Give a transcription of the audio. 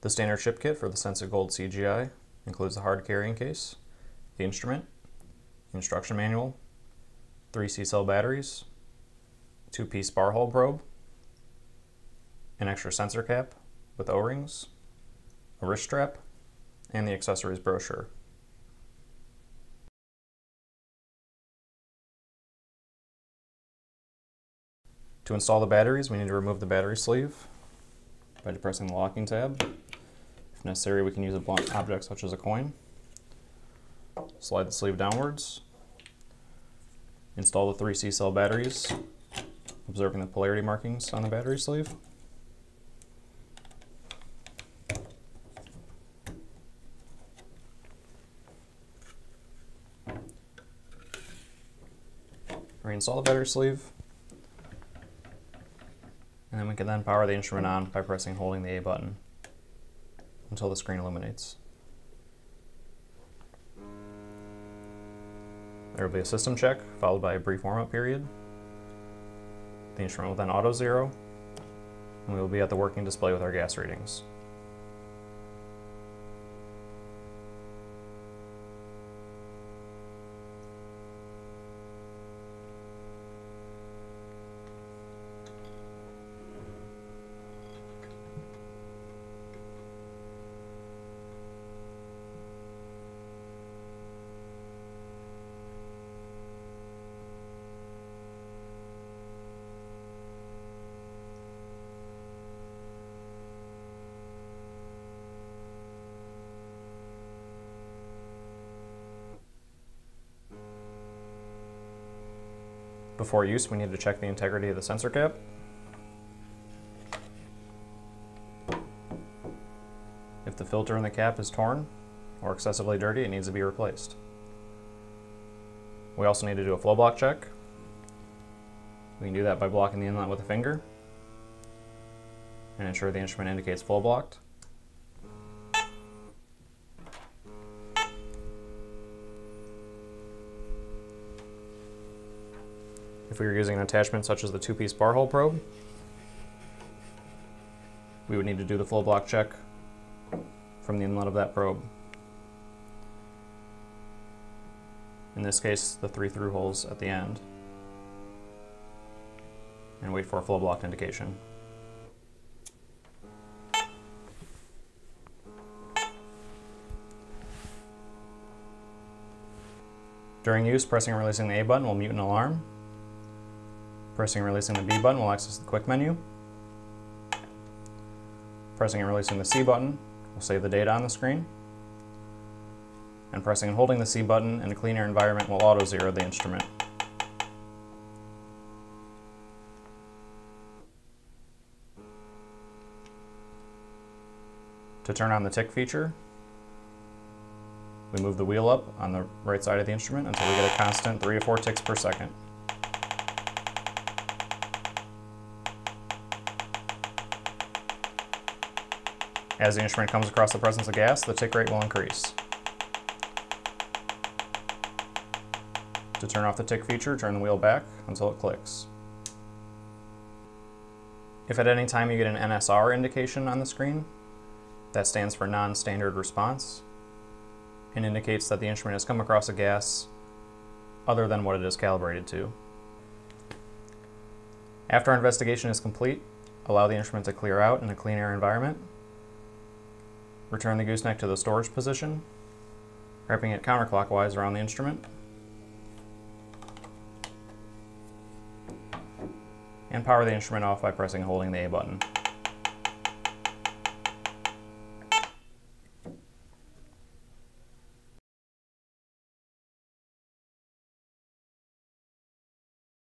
The standard ship kit for the SENSIT GOLD CGI includes the hard carrying case, the instrument, instruction manual, three C-cell batteries, two-piece bar hole probe, an extra sensor cap with O-rings, a wrist strap, and the accessories brochure. To install the batteries, we need to remove the battery sleeve by depressing the locking tab. If necessary, we can use a blunt object such as a coin. Slide the sleeve downwards. Install the three C-cell batteries, observing the polarity markings on the battery sleeve. Reinstall the battery sleeve. And then we can then power the instrument on by pressing holding the A button until the screen illuminates. There will be a system check, followed by a brief warm-up period. The instrument will then auto-zero, and we will be at the working display with our gas readings. Before use, we need to check the integrity of the sensor cap. If the filter in the cap is torn or excessively dirty, it needs to be replaced. We also need to do a flow block check. We can do that by blocking the inlet with a finger and ensure the instrument indicates flow blocked. If we were using an attachment such as the two-piece bar hole probe, we would need to do the flow block check from the inlet of that probe. In this case, the three through holes at the end. And wait for a flow block indication. During use, pressing and releasing the A button will mute an alarm, Pressing and releasing the B button will access the quick menu. Pressing and releasing the C button will save the data on the screen. And pressing and holding the C button in a clean air environment will auto zero the instrument. To turn on the tick feature, we move the wheel up on the right side of the instrument until we get a constant 3 to 4 ticks per second. As the instrument comes across the presence of gas, the tick rate will increase. To turn off the tick feature, turn the wheel back until it clicks. If at any time you get an NSR indication on the screen, that stands for non-standard response and indicates that the instrument has come across a gas other than what it is calibrated to. After our investigation is complete, allow the instrument to clear out in a clean air environment Return the gooseneck to the storage position, wrapping it counterclockwise around the instrument. And power the instrument off by pressing and holding the A button.